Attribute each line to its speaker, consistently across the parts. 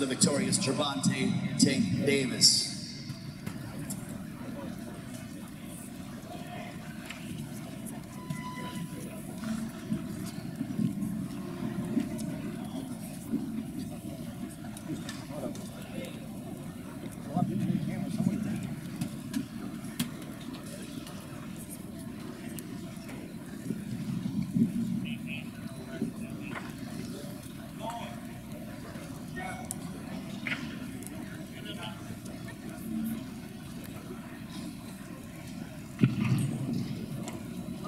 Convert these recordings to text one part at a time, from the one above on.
Speaker 1: the victorious Gervonta Tank Davis.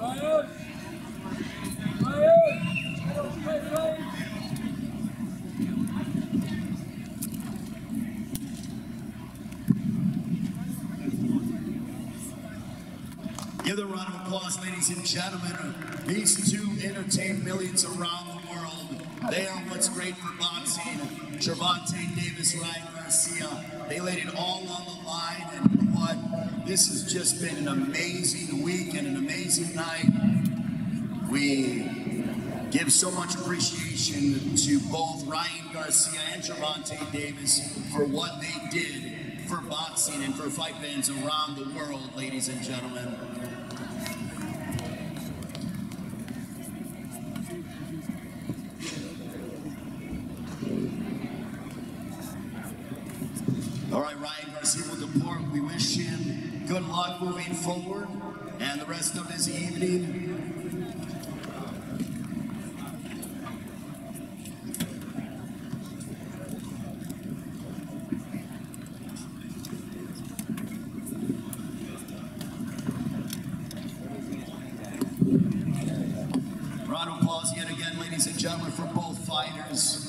Speaker 1: Give them a round of applause, ladies and gentlemen. These two entertain millions around the world. They are what's great for boxing. Gervonta Davis, Ryan Garcia. They laid it all on the line, and what? This has just been an amazing week amazing night. We give so much appreciation to both Ryan Garcia and Gervonta Davis for what they did for boxing and for fight fans around the world, ladies and gentlemen. All right, Ryan Garcia will depart. We wish him good luck moving forward and the rest of this evening. Round of applause yet again, ladies and gentlemen, for both fighters.